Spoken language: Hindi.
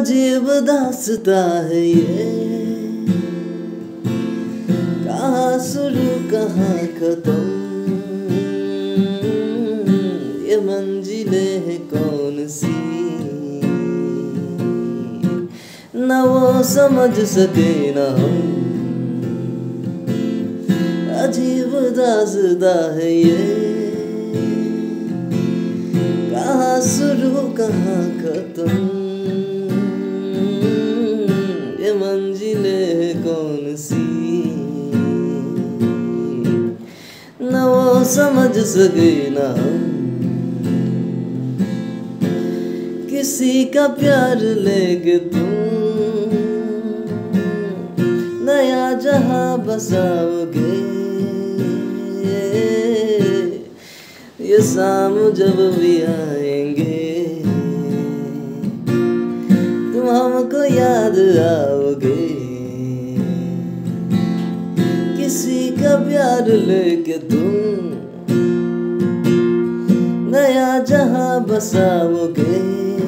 अजीब दासता है ये। कहाँ शुरू कहाँ खत्म? ये मंजिले है कौन सी? न वो समझ सके न हम। अजीब दासदा है ये। शुरू कहाँ खत्म ये मंजिले कौन सी? न वो समझ सके न किसी का प्यार लेके तुम। नया जहाँ बसाओगे ये शाम जब भी आएँगे। तुम हमको याद आओगे। किसी का प्यार लेके तुम नया जहाँ बसाओगे।